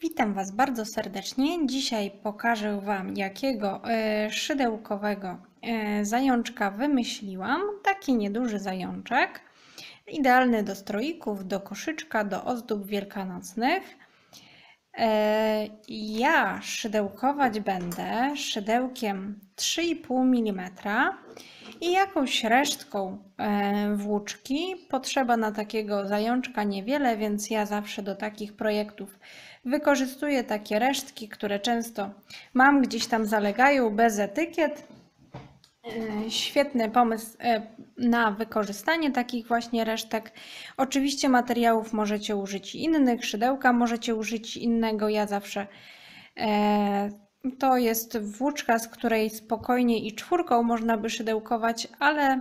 Witam Was bardzo serdecznie. Dzisiaj pokażę Wam, jakiego e, szydełkowego e, zajączka wymyśliłam. Taki nieduży zajączek, idealny do stroików, do koszyczka, do ozdób wielkanocnych. E, ja szydełkować będę szydełkiem 3,5 mm i jakąś resztką włóczki. Potrzeba na takiego zajączka niewiele, więc ja zawsze do takich projektów Wykorzystuję takie resztki, które często mam gdzieś tam zalegają bez etykiet. E, świetny pomysł e, na wykorzystanie takich właśnie resztek. Oczywiście materiałów możecie użyć innych, szydełka możecie użyć innego. Ja zawsze e, to jest włóczka, z której spokojnie i czwórką można by szydełkować, ale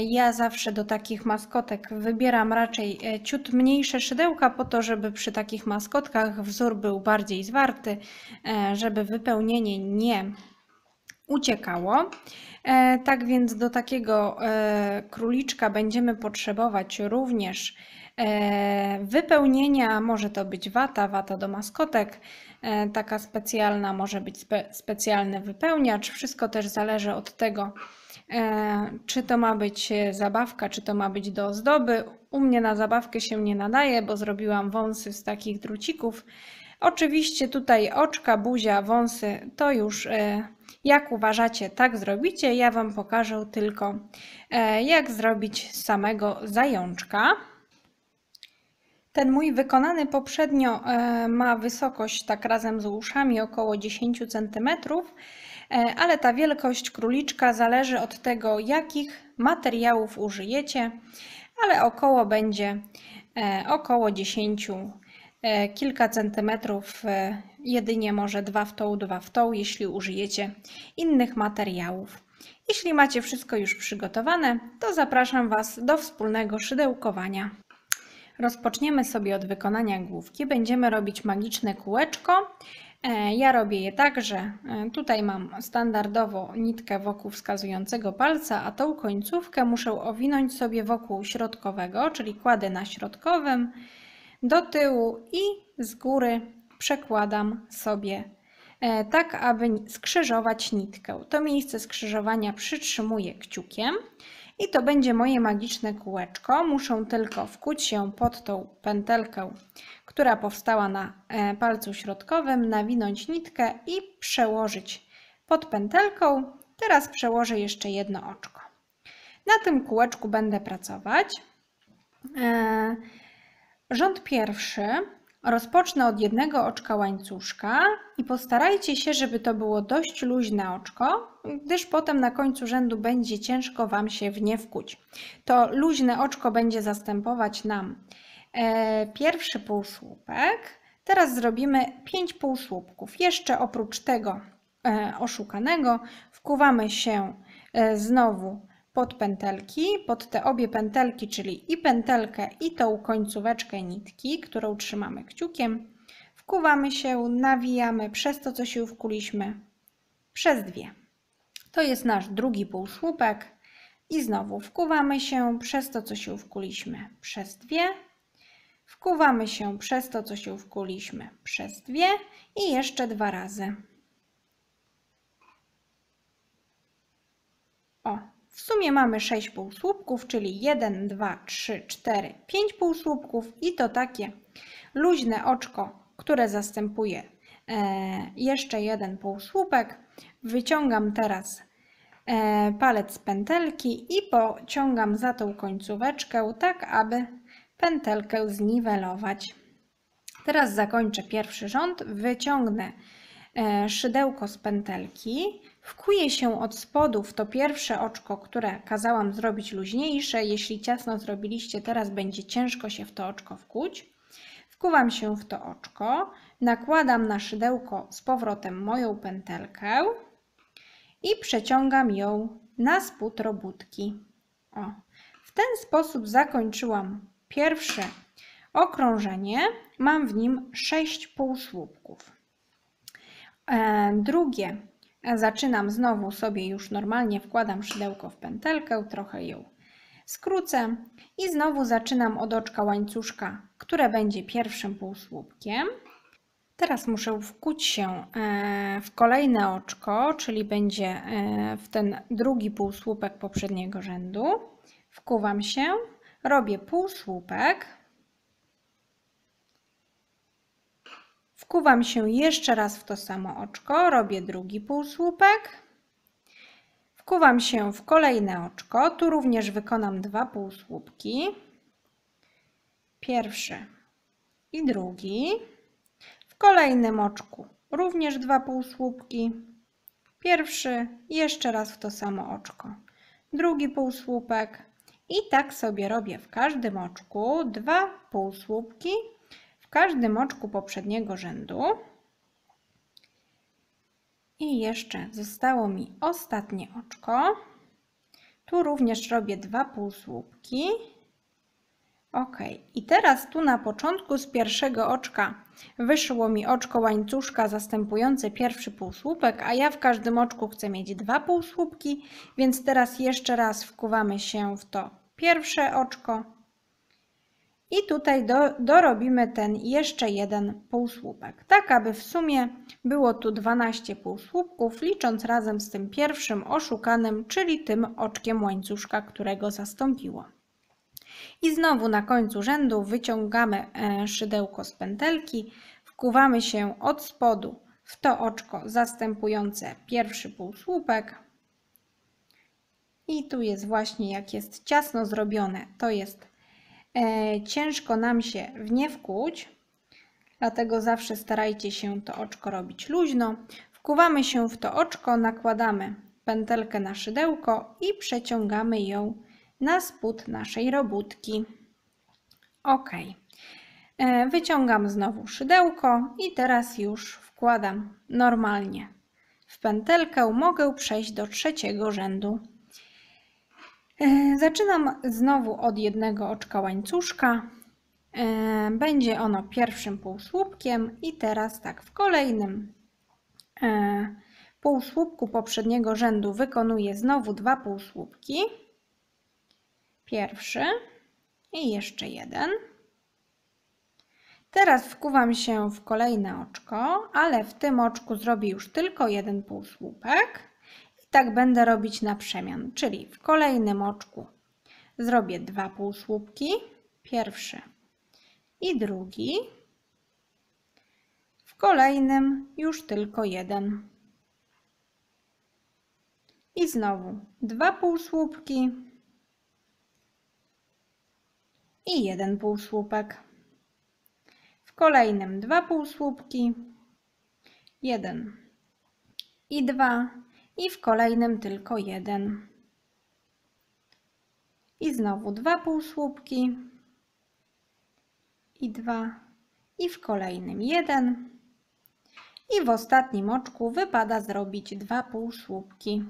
ja zawsze do takich maskotek wybieram raczej e, ciut mniejsze szydełka po to, żeby przy takich maskotkach wzór był bardziej zwarty, e, żeby wypełnienie nie uciekało. Tak więc do takiego króliczka będziemy potrzebować również wypełnienia, może to być wata, wata do maskotek, taka specjalna, może być spe, specjalny wypełniacz. Wszystko też zależy od tego, E, czy to ma być e, zabawka, czy to ma być do ozdoby. U mnie na zabawkę się nie nadaje, bo zrobiłam wąsy z takich drucików. Oczywiście tutaj oczka, buzia, wąsy to już e, jak uważacie, tak zrobicie. Ja Wam pokażę tylko jak zrobić samego zajączka. Ten mój wykonany poprzednio ma wysokość tak razem z uszami około 10 cm. E, ale ta wielkość króliczka zależy od tego, jakich materiałów użyjecie, ale około będzie e, około 10 e, kilka centymetrów, jedynie może dwa w tą, dwa w tą, jeśli użyjecie innych materiałów. Jeśli macie wszystko już przygotowane, to zapraszam Was do wspólnego szydełkowania. Rozpoczniemy sobie od wykonania główki. Będziemy robić magiczne kółeczko. E, ja robię je tak, że e, tutaj mam standardowo nitkę wokół wskazującego palca, a tą końcówkę muszę owinąć sobie wokół środkowego, czyli kładę na środkowym do tyłu i z góry przekładam sobie e, tak, aby skrzyżować nitkę. To miejsce skrzyżowania przytrzymuję kciukiem i to będzie moje magiczne kółeczko. Muszę tylko wkuć się pod tą pętelkę która powstała na e, palcu środkowym, nawinąć nitkę i przełożyć pod pętelką. Teraz przełożę jeszcze jedno oczko. Na tym kółeczku będę pracować. E, rząd pierwszy rozpocznę od jednego oczka łańcuszka i postarajcie się, żeby to było dość luźne oczko, gdyż potem na końcu rzędu będzie ciężko Wam się w nie wkuć. To luźne oczko będzie zastępować nam pierwszy półsłupek. Teraz zrobimy 5 półsłupków. Jeszcze oprócz tego e, oszukanego wkuwamy się e, znowu pod pętelki, pod te obie pętelki, czyli i pętelkę i tą końcóweczkę nitki, którą trzymamy kciukiem. Wkuwamy się, nawijamy przez to, co się wkuliśmy, przez dwie. To jest nasz drugi półsłupek i znowu wkuwamy się przez to, co się wkuliśmy, przez dwie Wkuwamy się przez to, co się wkuliśmy, przez dwie i jeszcze dwa razy. O, w sumie mamy 6 półsłupków, czyli 1, 2, 3, 4, 5 półsłupków i to takie luźne oczko, które zastępuje e, jeszcze jeden półsłupek. Wyciągam teraz e, palec z pętelki i pociągam za tą końcóweczkę, tak aby pętelkę zniwelować. Teraz zakończę pierwszy rząd, wyciągnę e, szydełko z pętelki, wkuję się od spodu w to pierwsze oczko, które kazałam zrobić luźniejsze. Jeśli ciasno zrobiliście, teraz będzie ciężko się w to oczko wkuć. Wkuwam się w to oczko, nakładam na szydełko z powrotem moją pętelkę i przeciągam ją na spód robótki. O, w ten sposób zakończyłam Pierwsze okrążenie, mam w nim 6 półsłupków. E, drugie, zaczynam znowu sobie już normalnie, wkładam szydełko w pętelkę, trochę ją skrócę i znowu zaczynam od oczka łańcuszka, które będzie pierwszym półsłupkiem. Teraz muszę wkuć się e, w kolejne oczko, czyli będzie e, w ten drugi półsłupek poprzedniego rzędu. Wkuwam się, robię półsłupek. Wkuwam się jeszcze raz w to samo oczko, robię drugi półsłupek. Wkuwam się w kolejne oczko, tu również wykonam dwa półsłupki. Pierwszy i drugi. W kolejnym oczku również dwa półsłupki. Pierwszy, jeszcze raz w to samo oczko. Drugi półsłupek. I tak sobie robię w każdym oczku dwa półsłupki w każdym oczku poprzedniego rzędu. I jeszcze zostało mi ostatnie oczko. Tu również robię dwa półsłupki. Ok, i teraz tu na początku z pierwszego oczka wyszło mi oczko łańcuszka zastępujące pierwszy półsłupek, a ja w każdym oczku chcę mieć dwa półsłupki, więc teraz jeszcze raz wkuwamy się w to pierwsze oczko i tutaj do, dorobimy ten jeszcze jeden półsłupek, tak aby w sumie było tu 12 półsłupków, licząc razem z tym pierwszym oszukanym, czyli tym oczkiem łańcuszka, którego zastąpiło. I znowu na końcu rzędu wyciągamy e, szydełko z pętelki, wkuwamy się od spodu w to oczko zastępujące pierwszy półsłupek. I tu jest właśnie jak jest ciasno zrobione, to jest e, ciężko nam się w nie wkuć, dlatego zawsze starajcie się to oczko robić luźno. Wkuwamy się w to oczko, nakładamy pętelkę na szydełko i przeciągamy ją na spód naszej robótki. Ok. E, wyciągam znowu szydełko i teraz już wkładam normalnie w pętelkę. Mogę przejść do trzeciego rzędu. E, zaczynam znowu od jednego oczka łańcuszka. E, będzie ono pierwszym półsłupkiem i teraz tak w kolejnym półsłupku poprzedniego rzędu wykonuję znowu dwa półsłupki pierwszy i jeszcze jeden. Teraz wkuwam się w kolejne oczko, ale w tym oczku zrobię już tylko jeden półsłupek i tak będę robić na przemian, czyli w kolejnym oczku zrobię dwa półsłupki, pierwszy i drugi, w kolejnym już tylko jeden. I znowu dwa półsłupki, i jeden półsłupek. W kolejnym dwa półsłupki, jeden i dwa i w kolejnym tylko jeden. I znowu dwa półsłupki i dwa i w kolejnym jeden. I w ostatnim oczku wypada zrobić dwa półsłupki.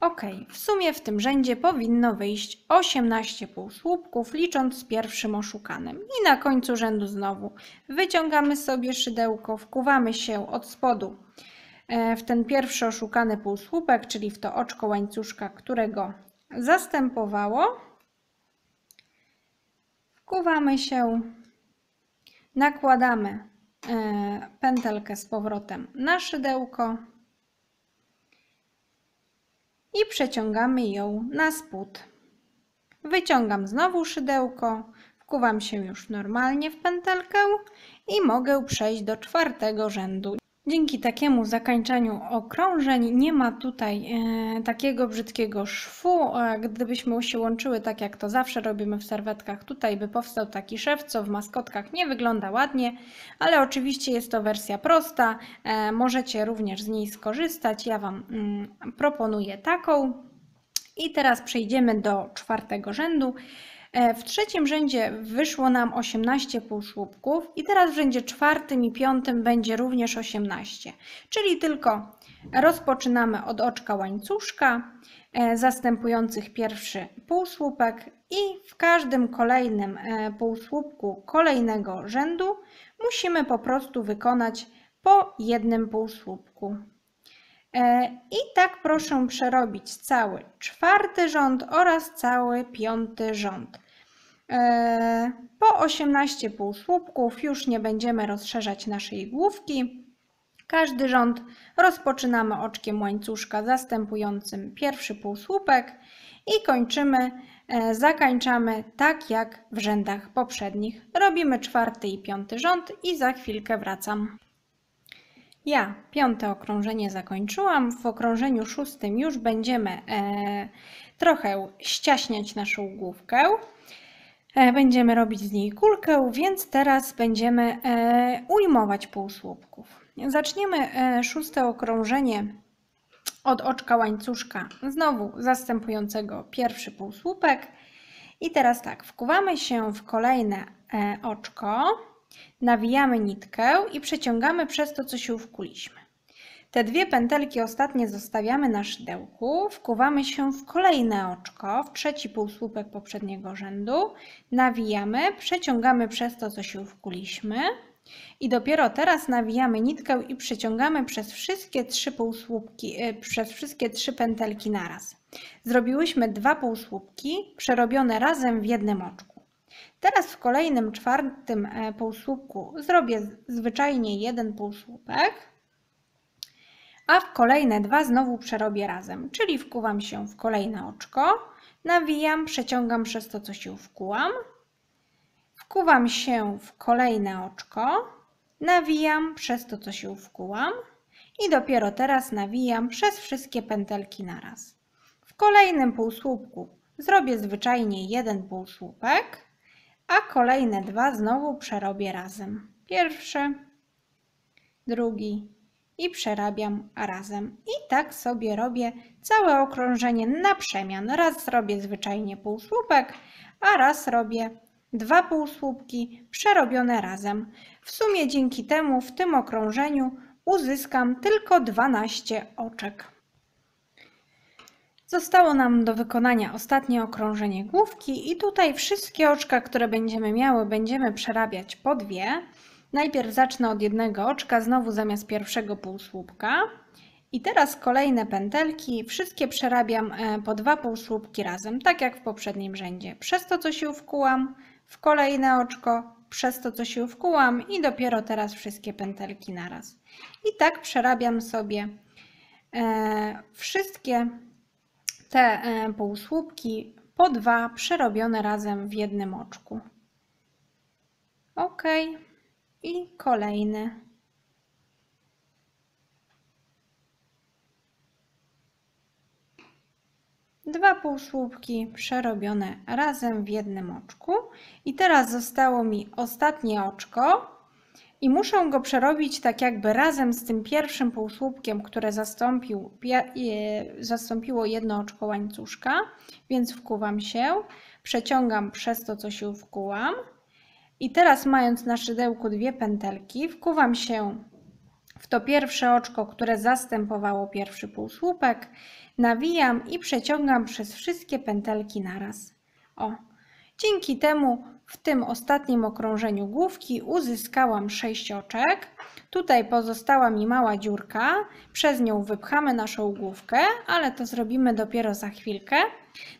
Ok, w sumie w tym rzędzie powinno wyjść 18 półsłupków, licząc z pierwszym oszukanym. I na końcu rzędu znowu wyciągamy sobie szydełko, wkuwamy się od spodu e, w ten pierwszy oszukany półsłupek, czyli w to oczko łańcuszka, którego zastępowało. Wkuwamy się, nakładamy e, pętelkę z powrotem na szydełko i przeciągamy ją na spód. Wyciągam znowu szydełko, wkuwam się już normalnie w pętelkę i mogę przejść do czwartego rzędu. Dzięki takiemu zakańczeniu okrążeń nie ma tutaj e, takiego brzydkiego szwu. E, gdybyśmy się łączyły tak jak to zawsze robimy w serwetkach, tutaj by powstał taki szef, co w maskotkach nie wygląda ładnie, ale oczywiście jest to wersja prosta. E, możecie również z niej skorzystać. Ja Wam mm, proponuję taką. I teraz przejdziemy do czwartego rzędu. E, w trzecim rzędzie wyszło nam 18 półsłupków i teraz w rzędzie czwartym i piątym będzie również 18, czyli tylko rozpoczynamy od oczka łańcuszka e, zastępujących pierwszy półsłupek i w każdym kolejnym e, półsłupku kolejnego rzędu musimy po prostu wykonać po jednym półsłupku. I tak proszę przerobić cały czwarty rząd oraz cały piąty rząd. Po 18 półsłupków, już nie będziemy rozszerzać naszej główki. Każdy rząd rozpoczynamy oczkiem łańcuszka zastępującym pierwszy półsłupek i kończymy, e, zakańczamy tak jak w rzędach poprzednich. Robimy czwarty i piąty rząd i za chwilkę wracam. Ja piąte okrążenie zakończyłam. W okrążeniu szóstym już będziemy e, trochę ściaśniać naszą główkę. E, będziemy robić z niej kulkę, więc teraz będziemy e, ujmować półsłupków. Zaczniemy e, szóste okrążenie od oczka łańcuszka, znowu zastępującego pierwszy półsłupek. I teraz tak, wkuwamy się w kolejne oczko, nawijamy nitkę i przeciągamy przez to, co się wkuliśmy. Te dwie pętelki ostatnie zostawiamy na szydełku, wkuwamy się w kolejne oczko, w trzeci półsłupek poprzedniego rzędu, nawijamy, przeciągamy przez to, co się wkuliśmy i dopiero teraz nawijamy nitkę i przeciągamy przez wszystkie trzy półsłupki, e, przez wszystkie trzy pętelki naraz. Zrobiłyśmy dwa półsłupki przerobione razem w jednym oczku. Teraz w kolejnym czwartym e, półsłupku zrobię zwyczajnie jeden półsłupek, a w kolejne dwa znowu przerobię razem, czyli wkuwam się w kolejne oczko, nawijam, przeciągam przez to, co się wkułam, wkuwam się w kolejne oczko, nawijam przez to, co się wkułam i dopiero teraz nawijam przez wszystkie pętelki naraz. W kolejnym półsłupku zrobię zwyczajnie jeden półsłupek, a kolejne dwa znowu przerobię razem. Pierwszy, drugi, i przerabiam razem. I tak sobie robię całe okrążenie na przemian. Raz robię zwyczajnie półsłupek, a raz robię dwa półsłupki przerobione razem. W sumie dzięki temu w tym okrążeniu uzyskam tylko 12 oczek. Zostało nam do wykonania ostatnie okrążenie główki i tutaj wszystkie oczka, które będziemy miały, będziemy przerabiać po dwie. Najpierw zacznę od jednego oczka, znowu zamiast pierwszego półsłupka. I teraz kolejne pętelki, wszystkie przerabiam e, po dwa półsłupki razem, tak jak w poprzednim rzędzie. Przez to, co się wkułam, w kolejne oczko, przez to, co się wkułam i dopiero teraz wszystkie pętelki naraz. I tak przerabiam sobie e, wszystkie te e, półsłupki po dwa przerobione razem w jednym oczku. Ok i kolejny. Dwa półsłupki przerobione razem w jednym oczku. I teraz zostało mi ostatnie oczko i muszę go przerobić tak jakby razem z tym pierwszym półsłupkiem, które zastąpił, zastąpiło jedno oczko łańcuszka, więc wkuwam się, przeciągam przez to, co się wkułam i teraz mając na szydełku dwie pętelki, wkuwam się w to pierwsze oczko, które zastępowało pierwszy półsłupek, nawijam i przeciągam przez wszystkie pętelki naraz. O, dzięki temu w tym ostatnim okrążeniu główki uzyskałam 6 oczek. Tutaj pozostała mi mała dziurka, przez nią wypchamy naszą główkę, ale to zrobimy dopiero za chwilkę.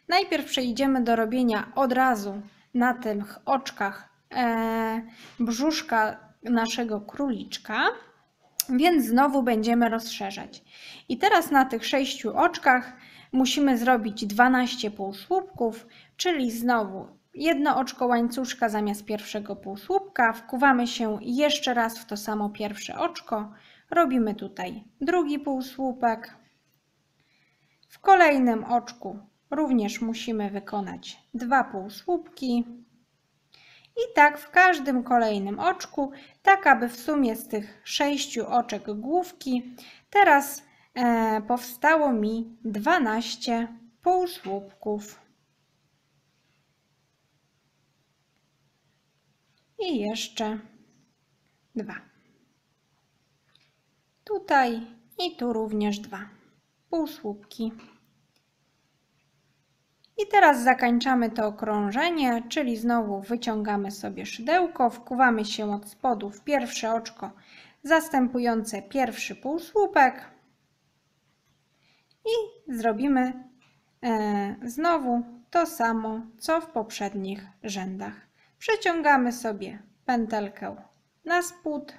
Najpierw przejdziemy do robienia od razu na tych oczkach brzuszka naszego króliczka, więc znowu będziemy rozszerzać. I teraz na tych sześciu oczkach musimy zrobić 12 półsłupków, czyli znowu jedno oczko łańcuszka zamiast pierwszego półsłupka, wkuwamy się jeszcze raz w to samo pierwsze oczko, robimy tutaj drugi półsłupek. W kolejnym oczku również musimy wykonać dwa półsłupki. I tak w każdym kolejnym oczku, tak aby w sumie z tych sześciu oczek główki teraz e, powstało mi 12 półsłupków. I jeszcze dwa. Tutaj i tu również dwa półsłupki. I teraz zakańczamy to okrążenie, czyli znowu wyciągamy sobie szydełko, wkuwamy się od spodu w pierwsze oczko zastępujące pierwszy półsłupek i zrobimy e, znowu to samo, co w poprzednich rzędach. Przeciągamy sobie pętelkę na spód,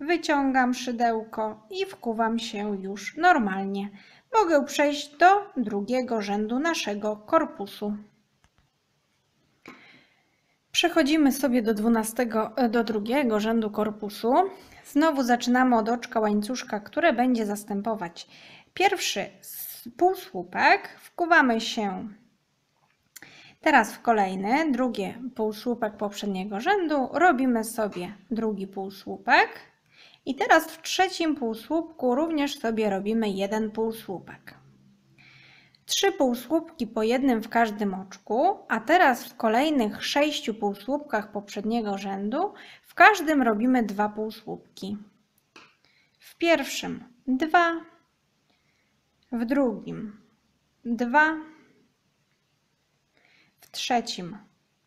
wyciągam szydełko i wkuwam się już normalnie. Mogę przejść do drugiego rzędu naszego korpusu. Przechodzimy sobie do, 12, do drugiego rzędu korpusu. Znowu zaczynamy od oczka łańcuszka, które będzie zastępować pierwszy półsłupek. Wkuwamy się teraz w kolejny, drugie półsłupek poprzedniego rzędu. Robimy sobie drugi półsłupek. I teraz w trzecim półsłupku również sobie robimy jeden półsłupek. Trzy półsłupki po jednym w każdym oczku, a teraz w kolejnych sześciu półsłupkach poprzedniego rzędu w każdym robimy dwa półsłupki. W pierwszym dwa, w drugim dwa, w trzecim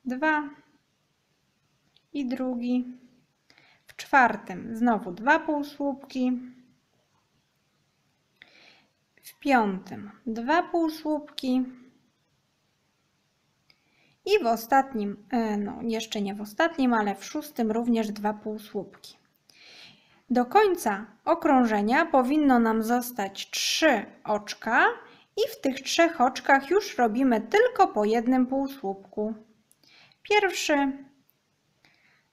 dwa i drugi, w czwartym znowu dwa półsłupki, w piątym dwa półsłupki i w ostatnim, e, no jeszcze nie w ostatnim, ale w szóstym również dwa półsłupki. Do końca okrążenia powinno nam zostać trzy oczka i w tych trzech oczkach już robimy tylko po jednym półsłupku. Pierwszy,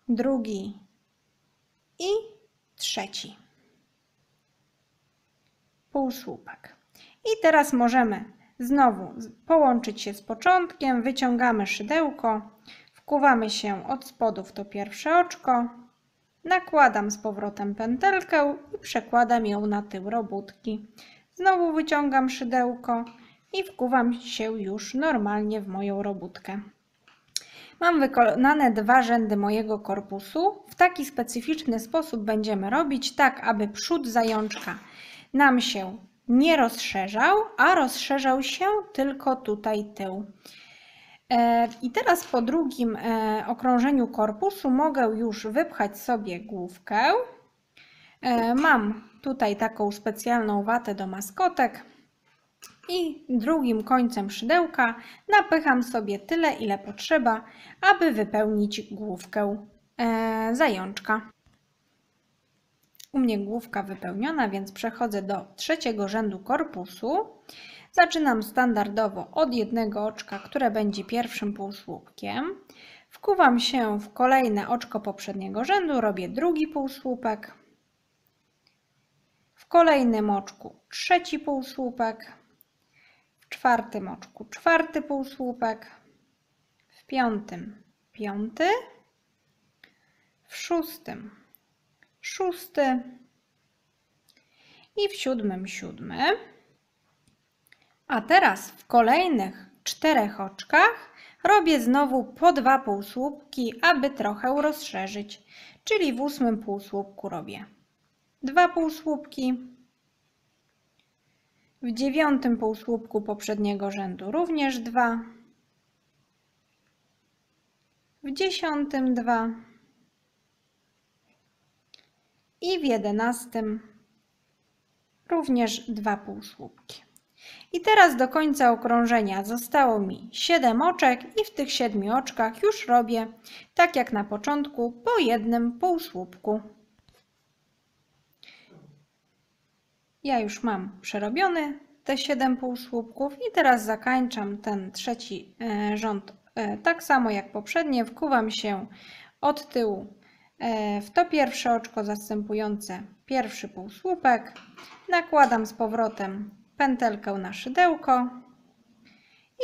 drugi i trzeci półsłupek. I teraz możemy znowu połączyć się z początkiem, wyciągamy szydełko, wkuwamy się od spodu w to pierwsze oczko, nakładam z powrotem pętelkę i przekładam ją na tył robótki. Znowu wyciągam szydełko i wkuwam się już normalnie w moją robótkę. Mam wykonane dwa rzędy mojego korpusu. W taki specyficzny sposób będziemy robić, tak aby przód zajączka nam się nie rozszerzał, a rozszerzał się tylko tutaj tył. E, I teraz po drugim e, okrążeniu korpusu mogę już wypchać sobie główkę. E, mam tutaj taką specjalną watę do maskotek i drugim końcem szydełka napycham sobie tyle, ile potrzeba, aby wypełnić główkę zajączka. U mnie główka wypełniona, więc przechodzę do trzeciego rzędu korpusu. Zaczynam standardowo od jednego oczka, które będzie pierwszym półsłupkiem. Wkuwam się w kolejne oczko poprzedniego rzędu, robię drugi półsłupek. W kolejnym oczku trzeci półsłupek. Czwartym oczku czwarty półsłupek. W piątym piąty. W szóstym szósty i w siódmym siódmy. A teraz w kolejnych czterech oczkach robię znowu po dwa półsłupki, aby trochę rozszerzyć. Czyli w ósmym półsłupku robię dwa półsłupki. W dziewiątym półsłupku poprzedniego rzędu również dwa. W dziesiątym dwa i w jedenastym również dwa półsłupki. I teraz do końca okrążenia zostało mi 7 oczek i w tych 7 oczkach już robię, tak jak na początku, po jednym półsłupku. Ja już mam przerobiony te 7 półsłupków i teraz zakańczam ten trzeci e, rząd e, tak samo jak poprzednie. Wkuwam się od tyłu E, w to pierwsze oczko zastępujące pierwszy półsłupek nakładam z powrotem pętelkę na szydełko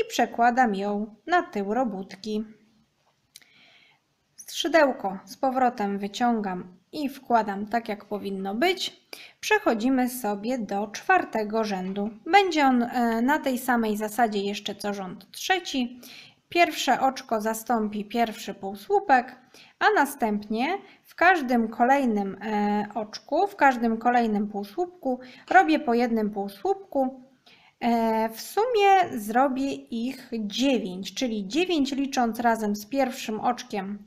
i przekładam ją na tył robótki. Szydełko z powrotem wyciągam i wkładam tak jak powinno być. Przechodzimy sobie do czwartego rzędu. Będzie on e, na tej samej zasadzie jeszcze co rząd trzeci. Pierwsze oczko zastąpi pierwszy półsłupek, a następnie w każdym kolejnym e, oczku, w każdym kolejnym półsłupku robię po jednym półsłupku. E, w sumie zrobię ich 9, czyli 9 licząc razem z pierwszym oczkiem.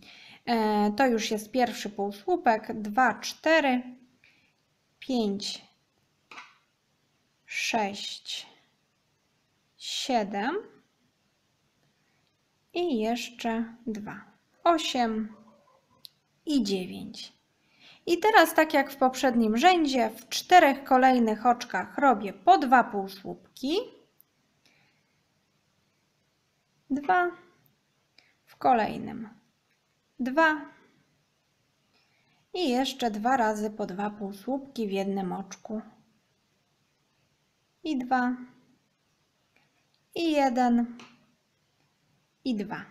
E, to już jest pierwszy półsłupek. 2, 4, 5, 6, 7, i jeszcze dwa. Osiem i dziewięć. I teraz, tak jak w poprzednim rzędzie, w czterech kolejnych oczkach robię po dwa półsłupki. Dwa. W kolejnym. Dwa. I jeszcze dwa razy po dwa półsłupki w jednym oczku. I dwa. I jeden. I dwa.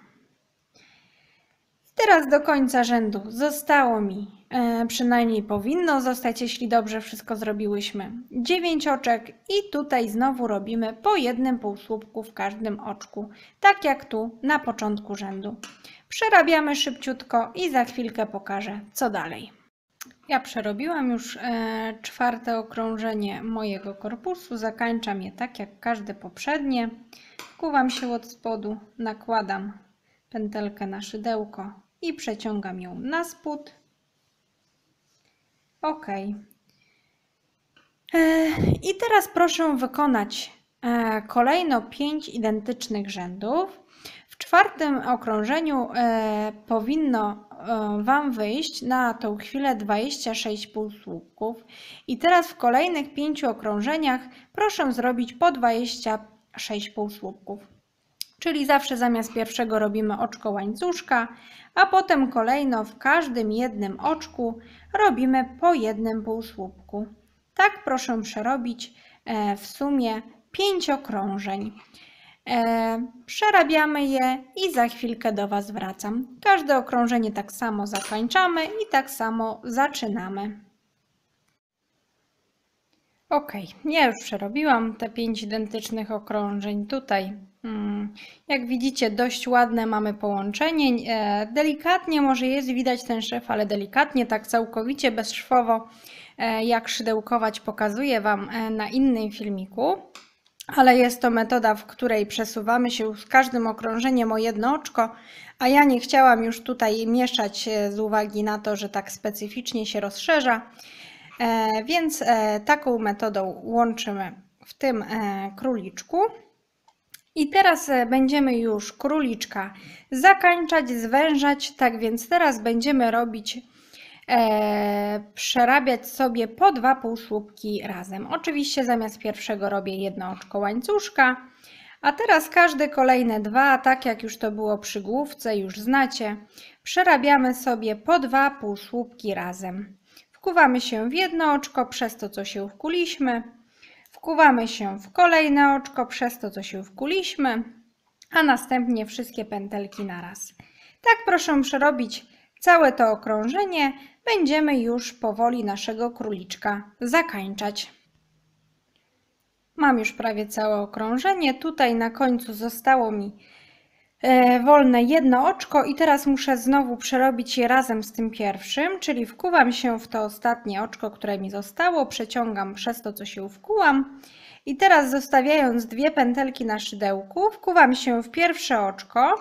Teraz do końca rzędu zostało mi, e, przynajmniej powinno zostać, jeśli dobrze wszystko zrobiłyśmy, 9 oczek i tutaj znowu robimy po jednym półsłupku w każdym oczku, tak jak tu na początku rzędu. Przerabiamy szybciutko i za chwilkę pokażę, co dalej. Ja przerobiłam już e, czwarte okrążenie mojego korpusu, zakańczam je tak jak każde poprzednie. Kuwam się od spodu, nakładam pętelkę na szydełko i przeciągam ją na spód. Ok. E, I teraz proszę wykonać e, kolejno 5 identycznych rzędów. W czwartym okrążeniu e, powinno Wam wyjść na tą chwilę 26 półsłupków. I teraz w kolejnych 5 okrążeniach proszę zrobić po 26 półsłupków. Czyli zawsze zamiast pierwszego robimy oczko łańcuszka, a potem kolejno w każdym jednym oczku robimy po jednym półsłupku. Tak proszę przerobić e, w sumie 5 okrążeń. E, przerabiamy je i za chwilkę do Was wracam. Każde okrążenie tak samo zakończamy i tak samo zaczynamy. Ok, ja już przerobiłam te 5 identycznych okrążeń tutaj. Mm, jak widzicie, dość ładne mamy połączenie. E, delikatnie może jest widać ten szef, ale delikatnie, tak całkowicie bezszwowo, e, jak szydełkować pokazuję Wam na innym filmiku. Ale jest to metoda, w której przesuwamy się z każdym okrążeniem o jedno oczko, a ja nie chciałam już tutaj mieszać z uwagi na to, że tak specyficznie się rozszerza. Więc taką metodą łączymy w tym króliczku. I teraz e, będziemy już króliczka zakańczać, zwężać, tak więc teraz będziemy robić, e, przerabiać sobie po dwa półsłupki razem. Oczywiście zamiast pierwszego robię jedno oczko łańcuszka, a teraz każde kolejne dwa, tak jak już to było przy główce, już znacie, przerabiamy sobie po dwa półsłupki razem. Wkuwamy się w jedno oczko przez to, co się wkuliśmy. Wkuwamy się w kolejne oczko przez to, co się wkuliśmy, a następnie wszystkie pętelki naraz. Tak proszę przerobić całe to okrążenie. Będziemy już powoli naszego króliczka zakańczać. Mam już prawie całe okrążenie. Tutaj na końcu zostało mi E, wolne jedno oczko i teraz muszę znowu przerobić je razem z tym pierwszym, czyli wkuwam się w to ostatnie oczko, które mi zostało, przeciągam przez to, co się wkułam i teraz zostawiając dwie pętelki na szydełku, wkuwam się w pierwsze oczko,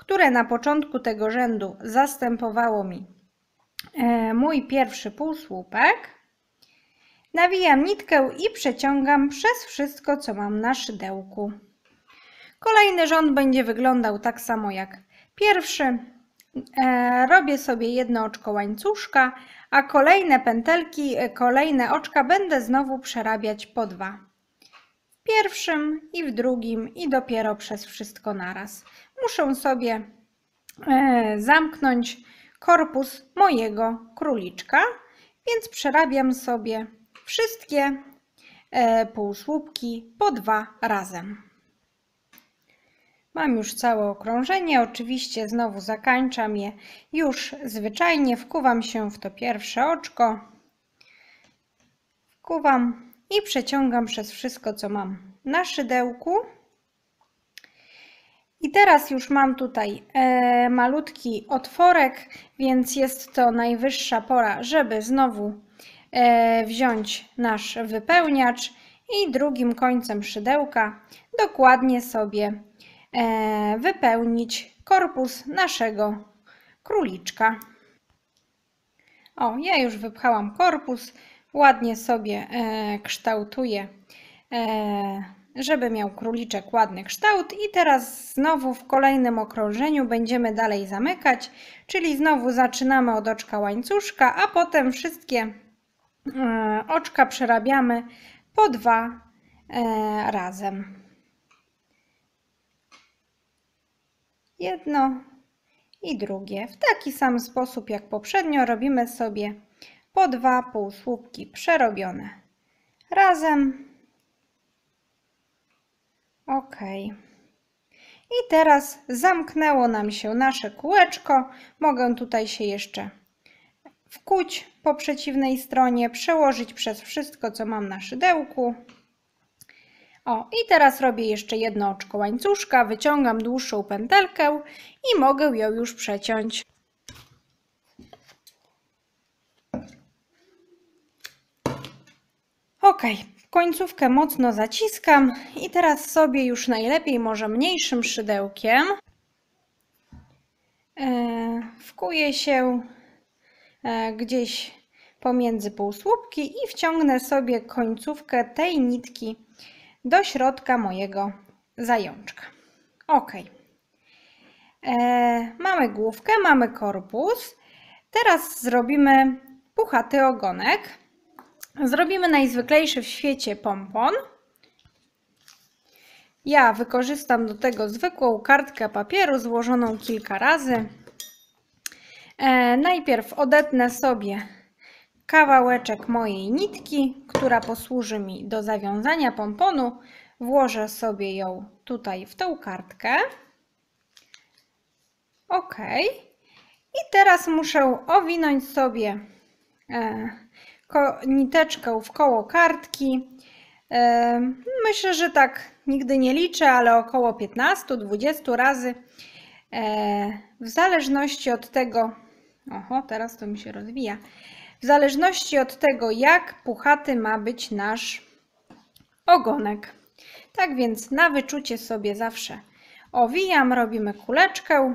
które na początku tego rzędu zastępowało mi e, mój pierwszy półsłupek. Nawijam nitkę i przeciągam przez wszystko, co mam na szydełku. Kolejny rząd będzie wyglądał tak samo jak pierwszy. E, robię sobie jedno oczko łańcuszka, a kolejne pętelki, e, kolejne oczka będę znowu przerabiać po dwa. W pierwszym i w drugim i dopiero przez wszystko naraz. Muszę sobie e, zamknąć korpus mojego króliczka, więc przerabiam sobie wszystkie półsłupki po dwa razem. Mam już całe okrążenie, oczywiście znowu zakańczam je już zwyczajnie, wkuwam się w to pierwsze oczko, wkuwam i przeciągam przez wszystko, co mam na szydełku. I teraz już mam tutaj e, malutki otworek, więc jest to najwyższa pora, żeby znowu e, wziąć nasz wypełniacz i drugim końcem szydełka dokładnie sobie E, wypełnić korpus naszego króliczka. O, ja już wypchałam korpus, ładnie sobie e, kształtuję e, żeby miał króliczek ładny kształt i teraz znowu w kolejnym okrążeniu będziemy dalej zamykać, czyli znowu zaczynamy od oczka łańcuszka, a potem wszystkie e, oczka przerabiamy po dwa e, razem. Jedno i drugie. W taki sam sposób jak poprzednio robimy sobie po dwa półsłupki przerobione razem. Ok. I teraz zamknęło nam się nasze kółeczko. Mogę tutaj się jeszcze wkuć po przeciwnej stronie, przełożyć przez wszystko, co mam na szydełku. O, i teraz robię jeszcze jedno oczko łańcuszka, wyciągam dłuższą pętelkę i mogę ją już przeciąć. Ok, końcówkę mocno zaciskam i teraz sobie już najlepiej może mniejszym szydełkiem e, wkuję się e, gdzieś pomiędzy półsłupki i wciągnę sobie końcówkę tej nitki do środka mojego zajączka. Ok. E, mamy główkę, mamy korpus. Teraz zrobimy puchaty ogonek. Zrobimy najzwyklejszy w świecie pompon. Ja wykorzystam do tego zwykłą kartkę papieru złożoną kilka razy. E, najpierw odetnę sobie kawałeczek mojej nitki, która posłuży mi do zawiązania pomponu. Włożę sobie ją tutaj w tą kartkę. Ok. I teraz muszę owinąć sobie e, niteczkę w koło kartki. Myślę, że tak nigdy nie liczę, ale około 15-20 razy. E, w zależności od tego, oho, teraz to mi się rozwija. W zależności od tego, jak puchaty ma być nasz ogonek. Tak więc na wyczucie sobie zawsze owijam, robimy kuleczkę,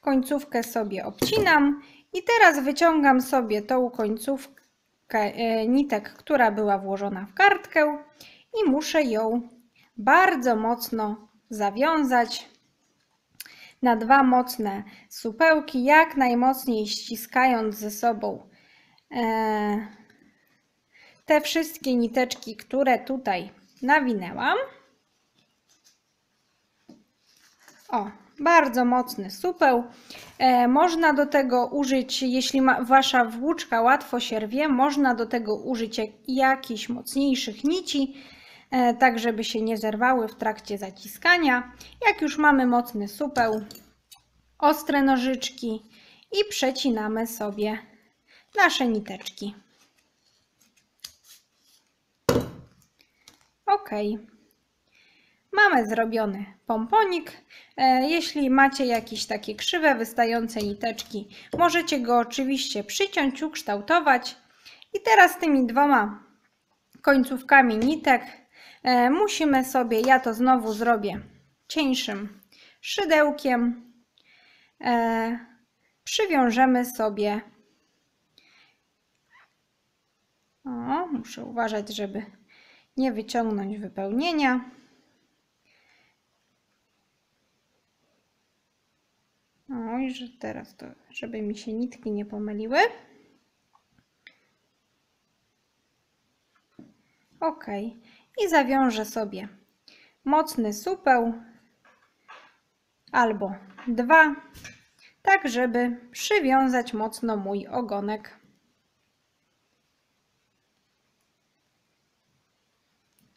końcówkę sobie obcinam i teraz wyciągam sobie tą końcówkę nitek, która była włożona w kartkę i muszę ją bardzo mocno zawiązać na dwa mocne supełki, jak najmocniej ściskając ze sobą e, te wszystkie niteczki, które tutaj nawinęłam. O, bardzo mocny supeł. E, można do tego użyć, jeśli wasza włóczka łatwo się rwie, można do tego użyć jak, jakichś mocniejszych nici, e, tak żeby się nie zerwały w trakcie zaciskania. Jak już mamy mocny supeł, ostre nożyczki i przecinamy sobie nasze niteczki. Ok. Mamy zrobiony pomponik. E, jeśli macie jakieś takie krzywe, wystające niteczki, możecie go oczywiście przyciąć, ukształtować. I teraz tymi dwoma końcówkami nitek e, musimy sobie, ja to znowu zrobię cieńszym szydełkiem, e, przywiążemy sobie o, muszę uważać, żeby nie wyciągnąć wypełnienia. No i że teraz to, żeby mi się nitki nie pomyliły. Ok. I zawiążę sobie mocny supeł albo dwa, tak żeby przywiązać mocno mój ogonek.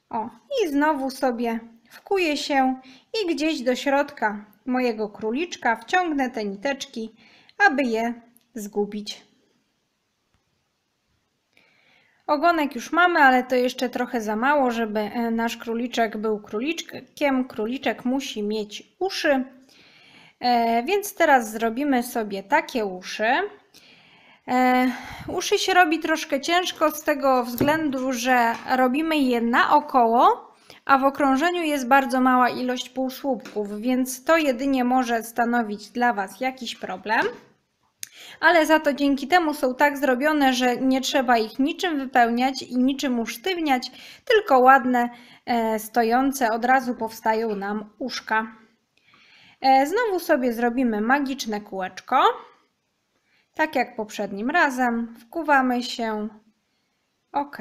O, i znowu sobie wkuję się i gdzieś do środka mojego króliczka wciągnę te niteczki, aby je zgubić. Ogonek już mamy, ale to jeszcze trochę za mało, żeby e, nasz króliczek był króliczkiem. Króliczek musi mieć uszy. E, więc teraz zrobimy sobie takie uszy. E, uszy się robi troszkę ciężko z tego względu, że robimy je naokoło, a w okrążeniu jest bardzo mała ilość półsłupków, więc to jedynie może stanowić dla Was jakiś problem. ale za to dzięki temu są tak zrobione, że nie trzeba ich niczym wypełniać i niczym usztywniać, tylko ładne, e, stojące od razu powstają nam uszka. E, znowu sobie zrobimy magiczne kółeczko. Tak jak poprzednim razem, wkuwamy się. OK.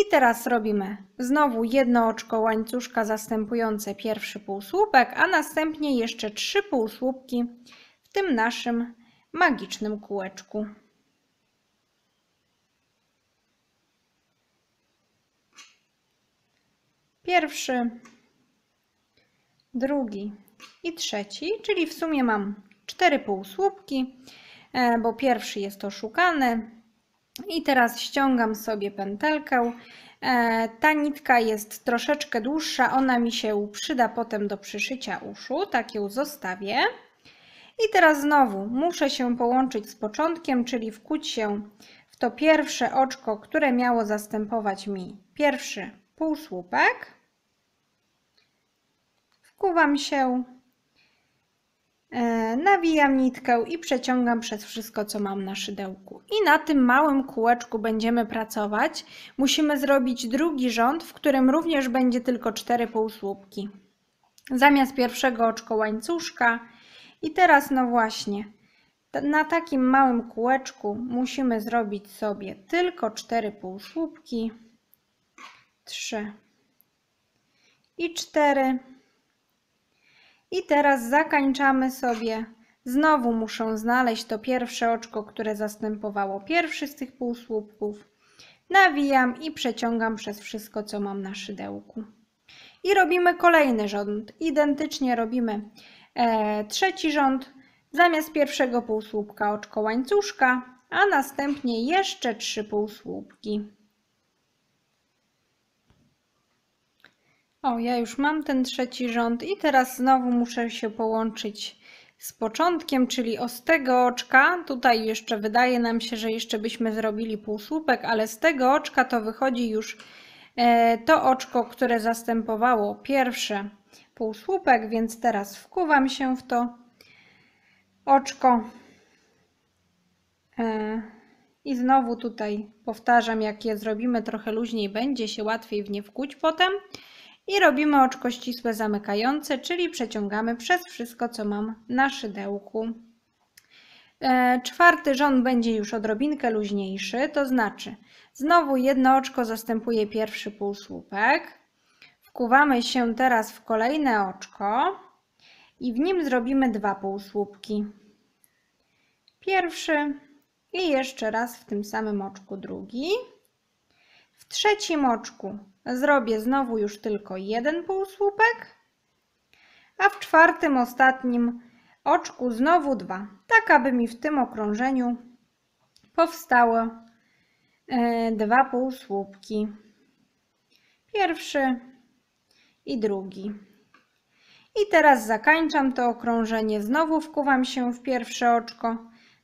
I teraz robimy znowu jedno oczko łańcuszka zastępujące pierwszy półsłupek, a następnie jeszcze trzy półsłupki w tym naszym magicznym kółeczku. Pierwszy, drugi i trzeci, czyli w sumie mam cztery półsłupki, e, bo pierwszy jest oszukany. I teraz ściągam sobie pętelkę. E, ta nitka jest troszeczkę dłuższa, ona mi się przyda potem do przyszycia uszu, tak ją zostawię. I teraz znowu muszę się połączyć z początkiem, czyli wkuć się w to pierwsze oczko, które miało zastępować mi pierwszy półsłupek. Wkuwam się, nawijam nitkę i przeciągam przez wszystko, co mam na szydełku. I na tym małym kółeczku będziemy pracować. Musimy zrobić drugi rząd, w którym również będzie tylko cztery półsłupki. Zamiast pierwszego oczko łańcuszka i teraz no właśnie, na takim małym kółeczku musimy zrobić sobie tylko cztery półsłupki, trzy i cztery. I teraz zakańczamy sobie. Znowu muszę znaleźć to pierwsze oczko, które zastępowało pierwszy z tych półsłupków. Nawijam i przeciągam przez wszystko, co mam na szydełku. I robimy kolejny rząd. Identycznie robimy E, trzeci rząd zamiast pierwszego półsłupka oczko łańcuszka, a następnie jeszcze trzy półsłupki. O, ja już mam ten trzeci rząd i teraz znowu muszę się połączyć z początkiem, czyli z tego oczka, tutaj jeszcze wydaje nam się, że jeszcze byśmy zrobili półsłupek, ale z tego oczka to wychodzi już e, to oczko, które zastępowało pierwsze półsłupek, więc teraz wkuwam się w to oczko. E, I znowu tutaj powtarzam, jak je zrobimy trochę luźniej, będzie się łatwiej w nie wkuć potem. I robimy oczko ścisłe zamykające, czyli przeciągamy przez wszystko, co mam na szydełku. E, czwarty rząd będzie już odrobinkę luźniejszy, to znaczy znowu jedno oczko zastępuje pierwszy półsłupek. Wkuwamy się teraz w kolejne oczko i w nim zrobimy dwa półsłupki. Pierwszy i jeszcze raz w tym samym oczku drugi. W trzecim oczku zrobię znowu już tylko jeden półsłupek, a w czwartym, ostatnim oczku znowu dwa, tak aby mi w tym okrążeniu powstało e, dwa półsłupki. Pierwszy i drugi. I teraz zakańczam to okrążenie. Znowu wkuwam się w pierwsze oczko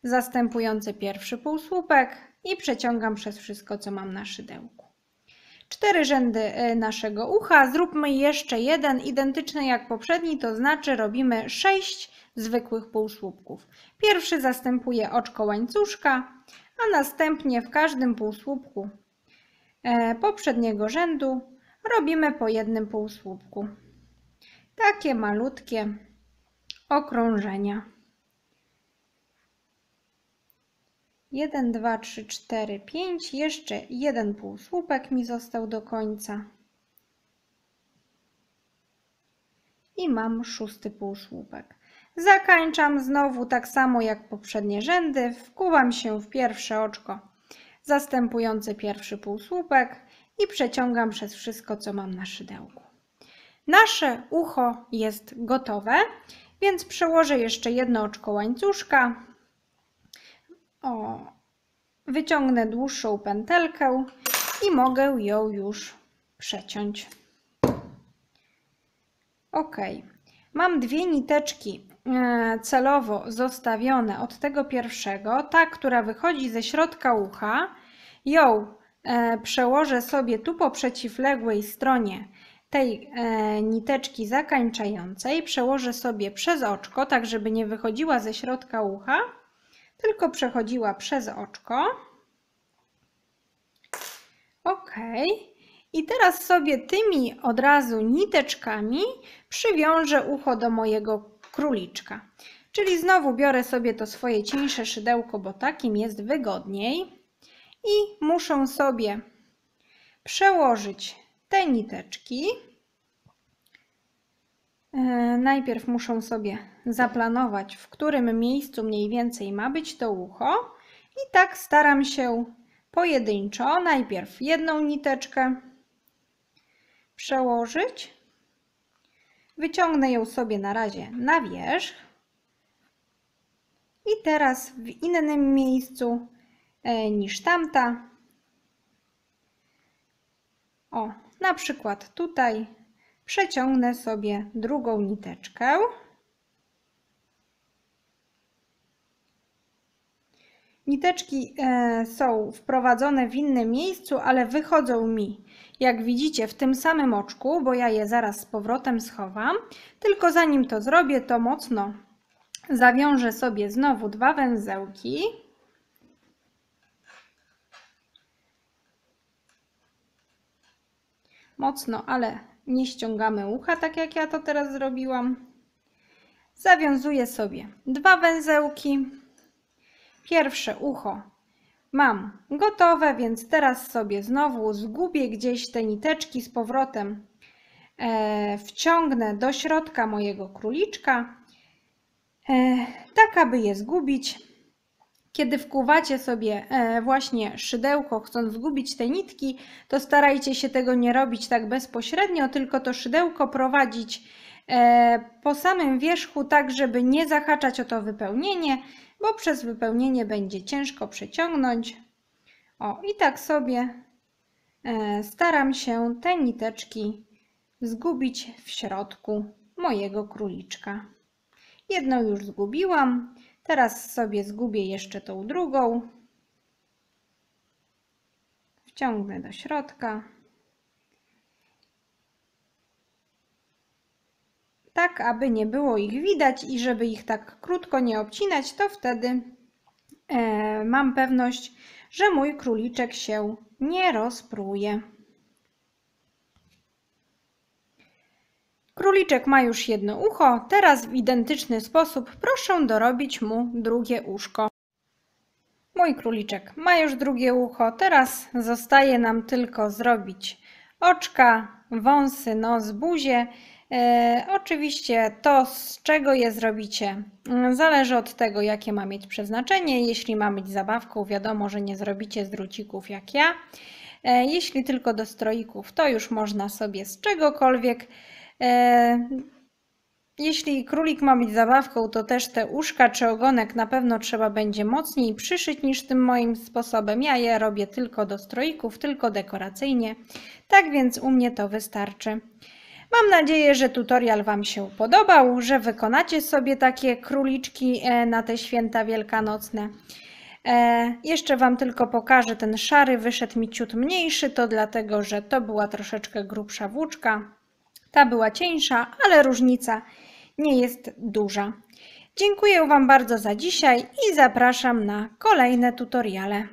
zastępujące pierwszy półsłupek i przeciągam przez wszystko, co mam na szydełku. Cztery rzędy e, naszego ucha. Zróbmy jeszcze jeden identyczny jak poprzedni, to znaczy robimy sześć zwykłych półsłupków. Pierwszy zastępuje oczko łańcuszka, a następnie w każdym półsłupku e, poprzedniego rzędu robimy po jednym półsłupku. Takie malutkie okrążenia. 1, 2, 3, 4, 5. Jeszcze jeden półsłupek mi został do końca. I mam szósty półsłupek. Zakańczam znowu tak samo jak poprzednie rzędy. Wkuwam się w pierwsze oczko zastępujące pierwszy półsłupek i przeciągam przez wszystko, co mam na szydełku. Nasze ucho jest gotowe, więc przełożę jeszcze jedno oczko łańcuszka. O, wyciągnę dłuższą pętelkę i mogę ją już przeciąć. Ok, mam dwie niteczki e, celowo zostawione od tego pierwszego, ta, która wychodzi ze środka ucha, ją E, przełożę sobie tu po przeciwległej stronie tej e, niteczki zakańczającej, przełożę sobie przez oczko, tak żeby nie wychodziła ze środka ucha, tylko przechodziła przez oczko. Ok. I teraz sobie tymi od razu niteczkami przywiążę ucho do mojego króliczka. Czyli znowu biorę sobie to swoje cieńsze szydełko, bo takim jest wygodniej. I muszę sobie przełożyć te niteczki. E, najpierw muszę sobie zaplanować, w którym miejscu mniej więcej ma być to ucho. I tak staram się pojedynczo. Najpierw jedną niteczkę przełożyć. Wyciągnę ją sobie na razie na wierzch. I teraz w innym miejscu e, niż tamta. O, na przykład tutaj przeciągnę sobie drugą niteczkę. Niteczki e, są wprowadzone w innym miejscu, ale wychodzą mi, jak widzicie, w tym samym oczku, bo ja je zaraz z powrotem schowam. Tylko zanim to zrobię, to mocno zawiążę sobie znowu dwa węzełki. Mocno, ale nie ściągamy ucha, tak jak ja to teraz zrobiłam. Zawiązuję sobie dwa węzełki. Pierwsze ucho mam gotowe, więc teraz sobie znowu zgubię gdzieś te niteczki z powrotem. E, wciągnę do środka mojego króliczka, e, tak aby je zgubić. Kiedy wkuwacie sobie e, właśnie szydełko, chcąc zgubić te nitki, to starajcie się tego nie robić tak bezpośrednio, tylko to szydełko prowadzić e, po samym wierzchu, tak żeby nie zahaczać o to wypełnienie, bo przez wypełnienie będzie ciężko przeciągnąć. O, i tak sobie e, staram się te niteczki zgubić w środku mojego króliczka. Jedną już zgubiłam, teraz sobie zgubię jeszcze tą drugą. Wciągnę do środka. tak aby nie było ich widać i żeby ich tak krótko nie obcinać, to wtedy e, mam pewność, że mój króliczek się nie rozpruje. Króliczek ma już jedno ucho, teraz w identyczny sposób proszę dorobić mu drugie uszko. Mój króliczek ma już drugie ucho, teraz zostaje nam tylko zrobić oczka, wąsy, nos, buzię E, oczywiście to, z czego je zrobicie, mm, zależy od tego, jakie ma mieć przeznaczenie. Jeśli ma być zabawką, wiadomo, że nie zrobicie z drucików jak ja. E, jeśli tylko do stroików, to już można sobie z czegokolwiek. E, jeśli królik ma być zabawką, to też te uszka czy ogonek na pewno trzeba będzie mocniej przyszyć niż tym moim sposobem. Ja je robię tylko do stroików, tylko dekoracyjnie. Tak więc u mnie to wystarczy. Mam nadzieję, że tutorial Wam się podobał, że wykonacie sobie takie króliczki e, na te święta wielkanocne. E, jeszcze Wam tylko pokażę, ten szary wyszedł mi ciut mniejszy, to dlatego, że to była troszeczkę grubsza włóczka. Ta była cieńsza, ale różnica nie jest duża. Dziękuję Wam bardzo za dzisiaj i zapraszam na kolejne tutoriale.